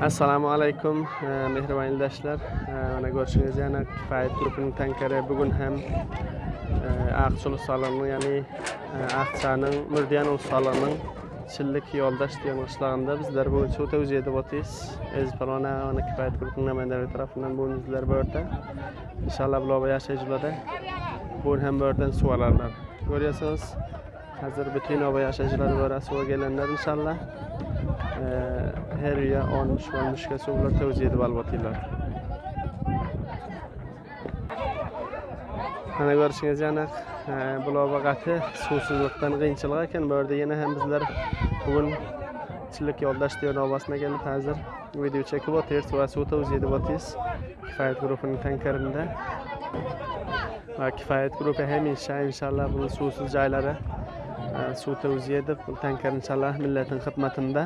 assalomu alaykum e, mehribon yildoshlar. E, mana ko'rishingiz yana Kifayat guruhining tankari bugun ham e, Aqchul saloni, ya'ni Aqchaning Murdiyan salonining Chillik yo'ldosh degan qishlog'ida bizlar bugun o'ta o'zi deb o'tamiz. Ez mana Kifayat guruhining namoyandalari tomonidan bugun bizlar bu yerda inshaalloh bular yashaychilarda bugun ham bu yerdan suv oladilar. ko'ryapsiz hozir butun oba yashaychilar bu yerga suv kelganlar inshaalloh. هریا آن مشکل مشکل سوگل توزیه دو البتیلر ana ko'rishingiz aniq bulovag'ati suvsizlikdan qiyinchilik ekan bu yerda yana ham bizlar bugun chillik yo'ldoshda yo'l bosmagan hozir video chekib o'tiribmiz va suv tavziyada o'tamiz kifoyat guruhining tankarida va kifoyat guruhi hamisha inshaalloh bu suvsiz joylari suti o'ziyedi tankarni chala millatning xizmatida.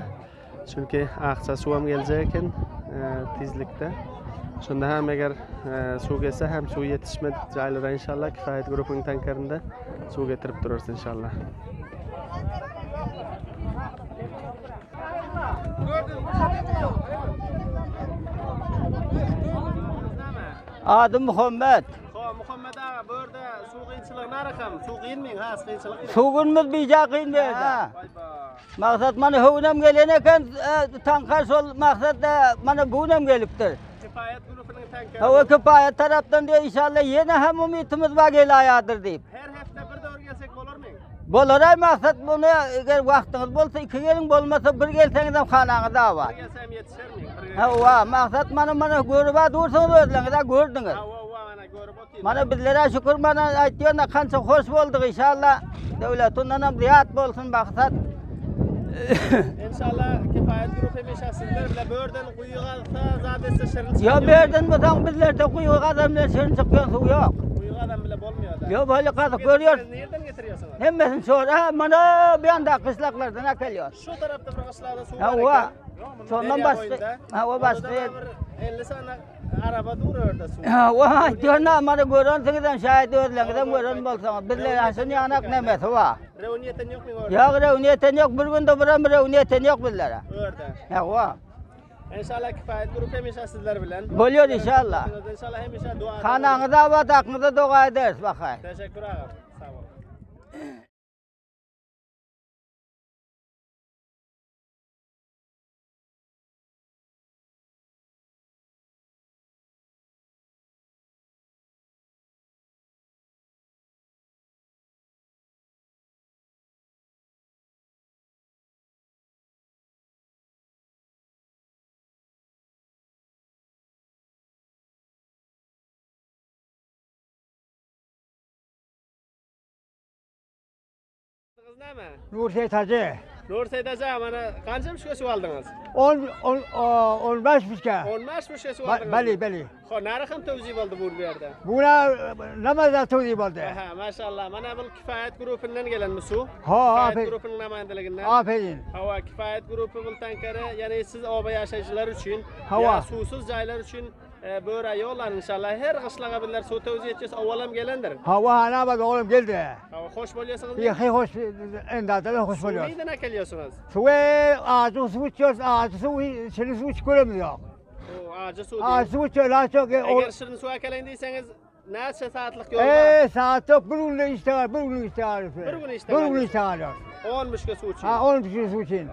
Chunki aqsa suv ham kelsa ekan e, tezlikda. Shunda ham agar e, suv kelsa ham suv yetishmi joylarda inshaalloh kifoyat guruhning tankarida suv tirib turarsiz inshaalloh. Adim muhammad. harakam, su giyinmeyin ha, kıyınçılık. Su giyinmez bir ica giyinmeyin. Ha. Maksat bana hüvnem gelen eken, e, tankar sol maksat da bana buğnem geliptir. Kifayet grupının tankar. Ha, o kifayet taraftan diyor inşallah yine hem ümitimiz var gel ayadır deyip. Her hafta bir de orgesek olur mu? Bolar ay maksat bunu eger wagtyňyz bolsa iki gelin bolmasa bir gelseňiz hem hanaňyzda bar. Bir gelsem ýetişermi? Ha, wa maksat mana mana görüp dursaňyz. Ha, mana bizlere şükür mana aytıyorlar kança hoş bulduk inşallah. Devletundan hem riyat bolsun maksat. İnşallah sizlar bilan bu yerdan quyuq olsa zadesi shirin Ya bir yerden bakan bizlerde kuyuk adamlar senin çıkıyor su yok. Quyuq odam bilan bo'lmayapti. Ya böyle kazık görüyor. Nereden getiriyorsunuz? Hemmesini sor. Ha mana bir anda kışlaklardan akılıyor. Şu tarafta bir qishloqda suv Ha bor va. ekan. Sondan bo'yida. Ha başka. bir 50 sana araba durur orada suv. Ha va diyorna mana görün sıkıdan şahit ödülen görün bolsa bizler hasan yanak nemesi va. Revniyetin yok mu orada? Ya revniyeten yok bir günde bir ömür revniyeten yok bizlere. Orada. Ha va. İnşallah kifoyat guruhi hamisha sizlar bilan. Bo'lyor inşallah. İnşallah hamisha dua. Kanağıda va taknıda dua ederiz bakay. Teşekkür ağam. Sağ ol. Kız neme? Nur Seytacı. Nur Seyit Aca, mana qancha mushka suv oldingiz? 10 10 15 miske. 15 mushka suv oldingiz. Beli beli. Ho, nari ham tavzi bo'ldi bu yerda. Buna namazda tevdi bo'ldi. Aha, maşallah. Mana bu kifoyat guruhidan kelanmi suv? Ha, Kifoyat aferin. guruhining namoyandaligidan. Aferin. Hava kifoyat guruhi bu tankari, ya'ni siz oba yashaychilar uchun, Hava. ya suvsiz joylar uchun e, bo'ra yo'llar inshaalloh her qishlog'a bizlar suv tavzi etasiz, avvalam kelandir. Hava ana bak oğlum geldi. Hava xo'sh bo'lyapsiz. Bir hay hoş endada hoş oluyor. Neyden akelyapsiz? Suve ağacı su içiyoruz. Ağacı su seni su iç göremiyor. O acı suv. Ağacı su içiyor. La çok. Agar shirin suv akalang desangiz, necha soatlik yo'l bor? Eee saat yok. Bir gün iştigal. Bir gün iştigal. Bir gün iştigal. Bir gün iştigal. 10 mushka suv uchun. Ha 10 kişi su için.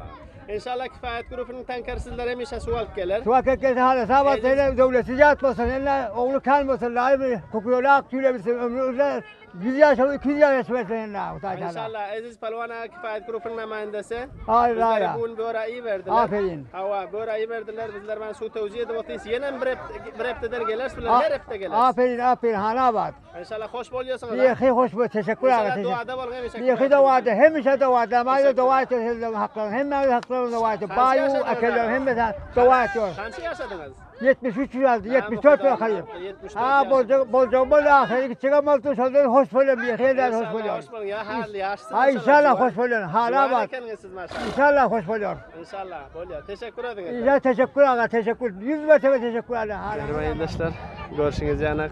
İnşallah kifoyat guruhining tankari sizlar hamisha suv olib kelar. Su hak etkisi hala sabah söyle devlet sıcak olsun. Eline oğlu kalmasın. Layı kokuyor. Ak tüylemişsin. Ömrü uzun. 100 yaş olur. 200 yaş eline. Utacağına. İnşallah aziz palvona kifoyat guruhining namoyandasi. Hayır hayır. bugun bo'rayi verdiler. Aferin. Hava bo'rayi verdiler. Bizlar mana suv tavziya edib o'taysiz. Yana bir kelarsiz, A- her hafta kelarsiz. Aferin aferin hana bak. İnşallah xo'sh bo'lyapsiz. Bir iki hoş bu teşekkür ederim. İnşallah duada hamisha. Bir iki duada hem işe duada ama da dua ediyor haklarını hem de haklarını dua ediyor. Kaç Bayu adam? hem de dua ediyor. Qancha yashadingiz? 73 yazdı 74 Xudo bakayım. rahmat, 74 Ha bolca bolca bol ahiri çıkamaz tu sözler hoş böyle bir şeyler hoş İnşallah buluyor. hoş bo'ling. Ya hali yaxshisiz. Ha inşallah hoş buluyor. Hala bak. Ekansiz maşallah. İnşallah hoş buluyor. İnşallah bo'lyapti. Teşekkür eding. İnşallah teşekkür ederim teşekkür. Yüz mertebe teşekkür ederim. Merhaba arkadaşlar. Görüşünüz yanak.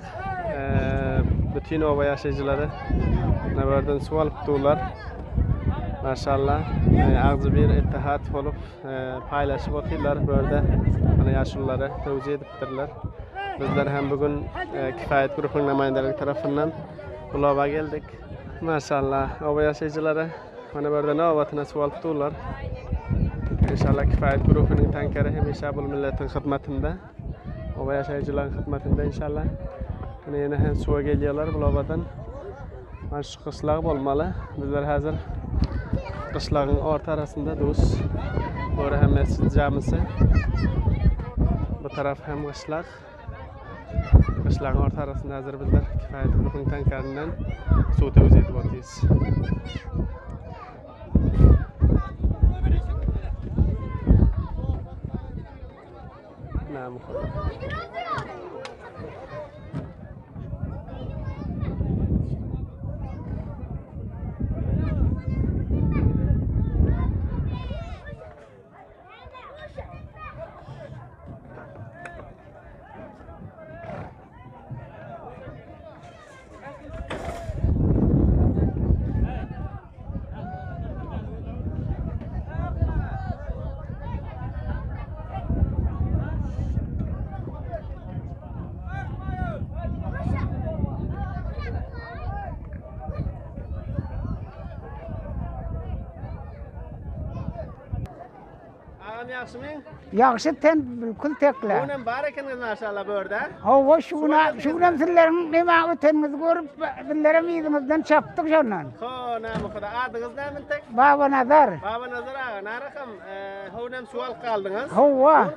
Bütün ova yaşayıcıları Neverden su alıp tuğlar. Maşallah. Ağzı bir ittihat olup e, paylaşıp oturlar böyle. Hani yaşlıları tevzi ediptirler. Bizler hem bugün e, kifayet grubunun namayendeleri Bulaba geldik. Maşallah. Ova yaşayıcıları hani böyle ne ovatına sual tuturlar. İnşallah kifayet grubunun tankeri hemişe bu milletin hizmetinde. Ova yaşayıcıların hizmetinde inşallah. Hani yine hem suya geliyorlar Bulaba'dan. Mana şu qışlaq bolmaly. Bizler hazır qışlağın orta arasında dus. Bora hem mescid camisi. Bu taraf hem qışlaq. qishlang'or tarasi nazir bildar kifoyat ruhning tankaridan suvda o'z e'tiboringiz na muhim. Näme Ağam yaxşımı? Yaxşı ten bilkul tekle. Bunun bar ekeniz maşallah börde. Hava şuna şuna sizlerin nima ötenimiz görüp bizlere midimizden çaptık şondan. Ho, näme xuda adınız näme tek? Baba nazar. Baba Nazar ağa, narakam, hovnam sual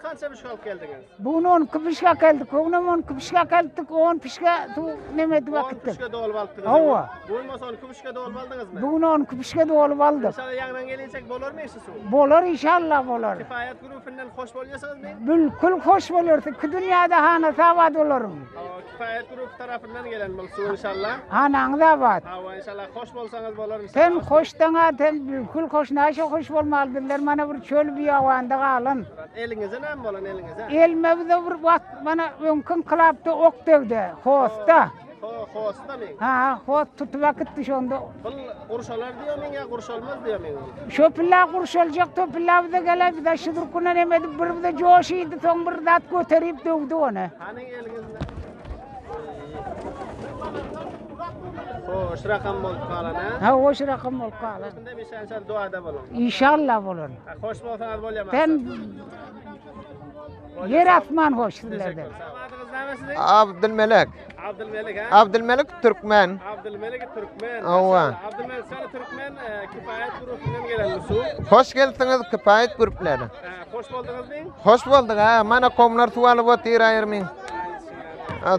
kança bir sual geldiniz? Bunu on kıpışka geldik. Onu on kıpışka geldik. On pişka tu nemedi 10 vakittir. kuşka doğul aldınız. Hava. Bugün masa 10 kuşka doğul aldınız mı? Bunu on kıpışka dolup aldık. İnşallah yandan gelecek bolur mu işi su? Bolar inşallah bolar. hayat grupundan hoş bolýasyňyz mı? Bilkul hoş bolurdy. Ki dünýäde hana sawat bolarym. Kifayet grup tarafından gelen bolsun inşallah. Hanaň davat. Ha inşallah hoş bolsaňyz bolar inşallah. Sen hoş daňa, sen bilkul hoş näşe hoş bolmalydylar. Mana bir çöl bir ýawanda galyn. Eliňize näme bolan eliňize? Elmebizde bir wat mana öňkün klapda ok dögde, hosta. Mı? Ha, host tutup vakitti şonda. Bul kurşalar diyor men ya kuruş olmaz diyor men. Şu pilla kuruş olacak to pilla bir de gele bir de şudur kunan emedi bir de coşuydu son bir dat göterip dövdü onu. Hani elinizde? Hoş rakam bol kalan ha. Ha hoş rakam ol kalan. Şimdi bir şey sen duada bolun. İnşallah. Ha, Hoş bolsanız bolyamaz. Ben yer atman hoş sizlerde. ismi? Abdülmelek. Abdülmelik ha? Abdülmelek Türkmen. Abdülmelik Türkmen. Awa. Abdülmelik sen Türkmen e, kifayet grubundan gelen usul. Hoş geldiniz kifayet grupları. E, hoş buldunuz min? Hoş bulduk ha. Mana komlar tuvalı bu tira yermin.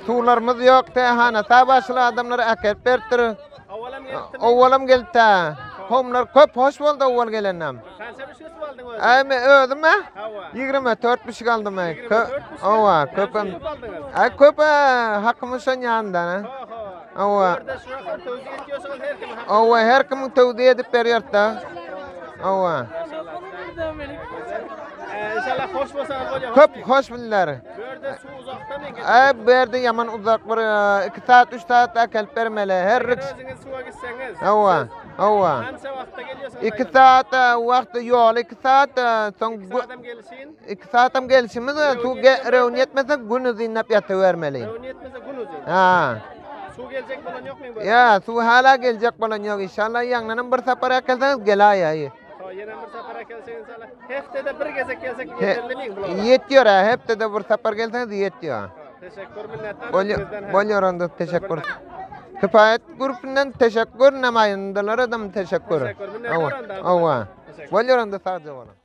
Tuğlarımız yok te hana. Ta başlı adamları akep bertir. Ovalam geldi. Ovalam geldi. Komlar köp hoş buldu oval gelennem. Kança bir şey aldın özü? Ay me ödüm mü? Hava. 24 pişik aldım ay. 24 pişik. Ova Kança köpüm. köp aldınız? Ay köp hakkımız son yandan ha. Tevzi ediyorsanız her kimin tevdi edip veriyor da. Ova. E, İnşallah hoş bolyamaz. Köp hoş bunlar. Böyle su uzakta mı? Ay bu yerde yaman uzak bir 2 saat 3 saat akelp vermeli. Her riks. Özünüz suya gitseniz. Ava. Owa. Hansa wagtda geliyorsun? 2 saat wagtda ýol, 2 saat soň 2 saat gelsin. 2 saat hem gelsin mi? Tu reuni etmese günüzi inap ýata bermeli. Reuni etmese günüzi. Ha. Su gelecek bolan ýok mu? Ya, su hala gelecek bolan ýok. Inşallah ýaňdan bir sapar akelseniz gelaýa. Yine bir sapar gelseniz inşallah. Heptede bir gezek gelsek yeterli mi? Yetiyor ha. Heptede bir sapar gelseniz yetiyor. Teşekkür minnettar. Bol yoranda teşekkür. Kifayet grubundan teşekkür nemayendeler adam teşekkür. Teşekkür, Ava. onda. Ava. Teşekkür. Bolyorandı sadece ona.